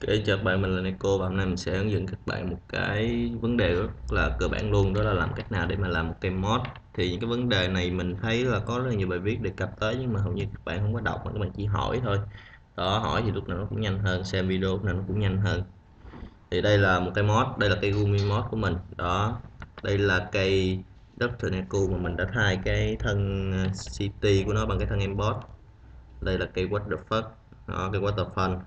Ok, chào các bạn, mình là Nico và hôm nay mình sẽ hướng dẫn các bạn một cái vấn đề rất là cơ bản luôn đó là làm cách nào để mà làm một cái mod. Thì những cái vấn đề này mình thấy là có rất là nhiều bài viết đề cập tới nhưng mà hầu như các bạn không có đọc mà các bạn chỉ hỏi thôi. Đó hỏi thì lúc nào nó cũng nhanh hơn xem video lúc nào nó cũng nhanh hơn. Thì đây là một cái mod đây là cây Gumi mod của mình. Đó đây là cây Dr. Neko mà mình đã thay cái thân ờ, city của nó bằng cái thân embot đây là cây what the fuck. Đó cây what the fun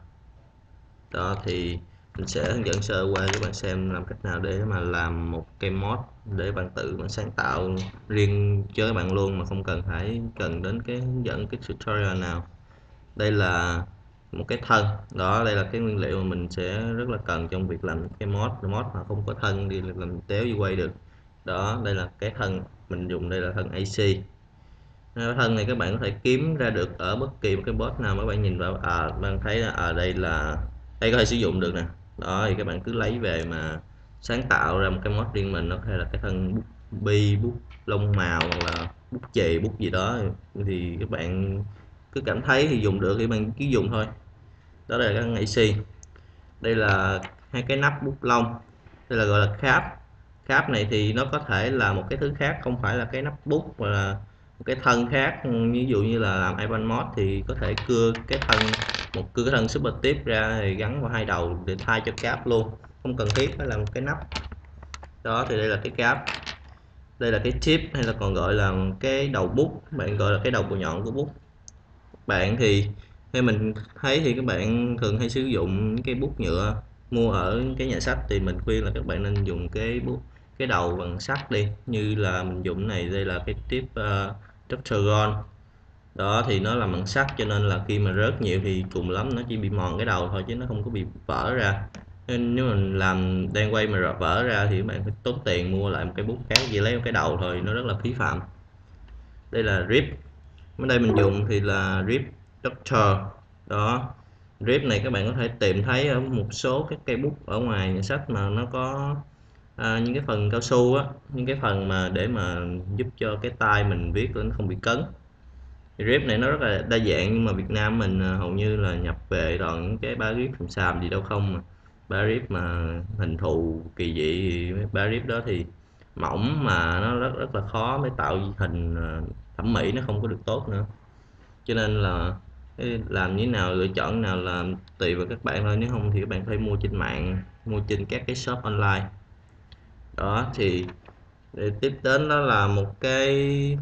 đó thì mình sẽ hướng dẫn sơ qua cho bạn xem làm cách nào để mà làm một cái mod để bạn tự bạn sáng tạo riêng cho các bạn luôn mà không cần phải cần đến cái hướng dẫn cái tutorial nào. Đây là một cái thân. Đó đây là cái nguyên liệu mà mình sẽ rất là cần trong việc làm cái mod. Mod mà không có thân thì làm téo đi quay được. Đó đây là cái thân mình dùng đây là thân AC thân này các bạn có thể kiếm ra được ở bất kỳ một cái bot nào mà các bạn nhìn vào. À bạn thấy là ở à, đây là đây có thể sử dụng được nè. Đó, thì các bạn cứ lấy về mà sáng tạo ra một cái mod riêng mình nó hay là cái thân bút bi, bút lông màu, hoặc là bút chì, bút gì đó, thì các bạn cứ cảm thấy thì dùng được thì bạn cứ dùng thôi. Đó là cái AC đây là hai cái nắp bút lông. Đây là gọi là kháp kháp này thì nó có thể là một cái thứ khác, không phải là cái nắp bút, mà là một cái thân khác. Ví dụ như là làm iPad mod thì có thể cưa cái thân một cưa cái thân super tiếp ra thì gắn vào hai đầu để thay cho cáp luôn. Không cần thiết phải làm cái nắp. Đó thì đây là cái cáp đây là cái chip hay là còn gọi là cái đầu bút. Bạn gọi là cái đầu của nhọn của bút. Bạn thì hay mình thấy thì các bạn thường hay sử dụng cái bút nhựa mua ở cái nhà sách thì mình khuyên là các bạn nên dùng cái bút cái đầu bằng sắt đi. Như là mình dùng này đây là cái tiếp uh, Dr đó thì nó làm bằng sắt cho nên là khi mà rớt nhiều thì cùng lắm nó chỉ bị mòn cái đầu thôi chứ nó không có bị vỡ ra. Nên nếu mình làm đang quay mà vỡ ra thì bạn phải tốn tiền mua lại một cái bút khác gì lấy một cái đầu thôi nó rất là phí phạm. Đây là rip. Ở đây mình dùng thì là rip Doctor. Đó rip này các bạn có thể tìm thấy ở một số các cây bút ở ngoài nhà sách mà nó có à, những cái phần cao su á những cái phần mà để mà giúp cho cái tay mình viết nó không bị cấn thì rip này nó rất là đa dạng, nhưng mà Việt Nam mình à, hầu như là nhập về toàn những cái ba rip xàm xàm gì đâu không mà. Ba rip mà hình thù kỳ dị ba rip đó thì mỏng mà nó rất rất là khó mới tạo hình à, thẩm mỹ nó không có được tốt nữa. Cho nên là làm như nào, lựa chọn nào là tùy vào các bạn thôi, nếu không thì các bạn phải mua trên mạng, mua trên các cái shop online. Đó, thì để tiếp đến đó là một cái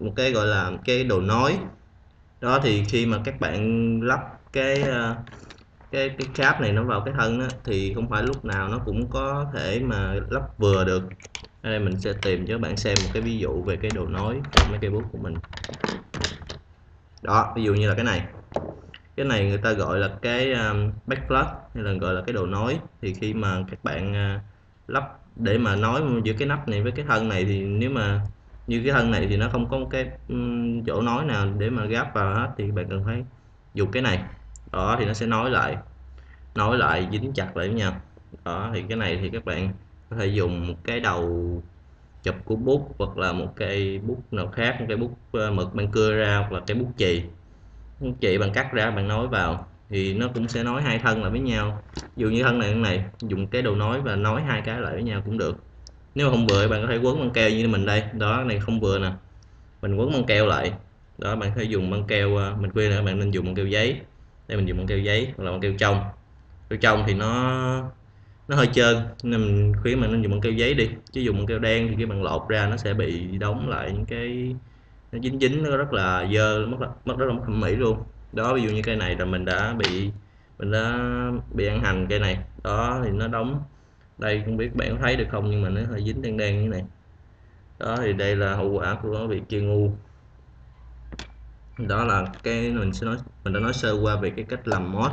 một cái gọi là cái đồ nối đó thì khi mà các bạn lắp cái ờ, cái cái cáp này nó vào cái thân đó, thì không phải lúc nào nó cũng có thể mà lắp vừa được. Đây mình sẽ tìm cho các bạn xem một cái ví dụ về cái đồ nối trong mấy cây bút của mình. Đó ví dụ như là cái này. Cái này người ta gọi là cái um, backplug hay là gọi là cái đồ nối thì khi mà các bạn uh, lắp để mà nói giữa cái nắp này với cái thân này thì nếu mà như cái thân này thì nó không có cái chỗ nói nào để mà gáp vào hết thì bạn cần phải dùng cái này. Đó, thì nó sẽ nói lại nói lại dính chặt lại với nhau. Đó, thì cái này thì các bạn có thể dùng một cái đầu chụp của bút hoặc là một cây bút nào khác, một cây bút ờ, mực bạn cưa ra hoặc là cái bút chì. Bút chì bạn cắt ra bạn nói vào thì nó cũng sẽ nói hai thân lại với nhau. Dù như thân này thân này, dùng cái đầu nối và nói hai cái lại với nhau cũng được nếu mà không vừa bạn có thể quấn băng keo như mình đây. Đó này không vừa nè. Mình quấn băng keo lại. Đó, bạn có thể dùng băng keo à, mình khuyên là bạn nên dùng băng keo giấy. Đây, mình dùng băng keo giấy hoặc là băng keo trong. Keo trong thì nó nó hơi trơn, nên mình khuyên bạn nên dùng băng keo giấy đi. Chứ dùng băng keo đen thì cái bạn lột ra nó sẽ bị đóng lại những cái, nó dính dính, nó rất là dơ, mất mất rất là mất thẩm mỹ luôn. Đó, ví dụ như cây này là mình đã bị, mình đã bị ăn hành cây này. Đó, thì nó đóng đây không biết bạn có thấy được không nhưng mà nó hơi dính đen đen như này. Đó thì đây là hậu quả của việc chơi ngu. Đó là cái mình sẽ nói mình đã nói sơ qua về cái cách làm mod.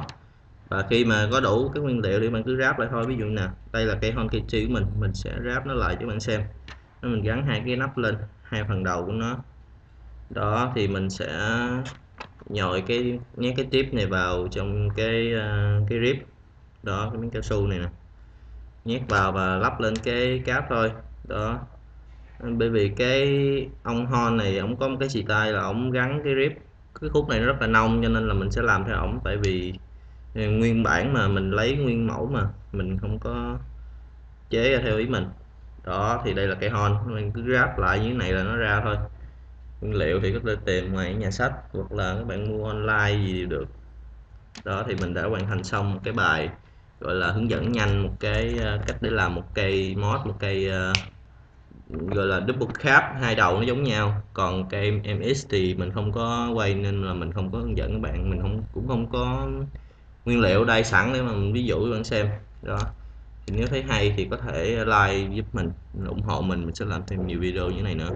Và khi mà có đủ các nguyên liệu thì bạn cứ ráp lại thôi. Ví dụ nè đây là cây hon kitty của mình. Mình sẽ ráp nó lại cho bạn xem. Mình gắn hai cái nắp lên hai phần đầu của nó. Đó thì mình sẽ nhồi cái nhét cái tiếp này vào trong cái uh, cái rip. Đó cái miếng cao su này nè nhét vào và lắp lên cái cáp thôi. Đó. Bởi vì cái ông hon này ông có một cái xì tay là ông gắn cái rip. Cái khúc này nó rất là nông, cho nên là mình sẽ làm theo ổng. Tại vì ừ, nguyên bản mà mình lấy nguyên mẫu mà, mình không có chế ra theo ý mình. Đó, thì đây là cây hon. Mình cứ ráp lại như thế này là nó ra thôi. Nguyên liệu thì có thể tìm ngoài nhà sách, hoặc là các bạn mua online gì đều được. Đó, thì mình đã hoàn thành xong một cái bài gọi là hướng dẫn nhanh một cái ờ, cách để làm một cây mod một cây uh, gọi là double cap hai đầu nó giống nhau. Còn cây ms thì mình không có quay nên là mình không có hướng dẫn các bạn. Mình không cũng không có nguyên liệu đây sẵn để mà mình ví dụ cho bạn xem. Đó. Thì nếu thấy hay thì có thể like giúp mình ủng hộ mình. Mình sẽ làm thêm nhiều video như này nữa.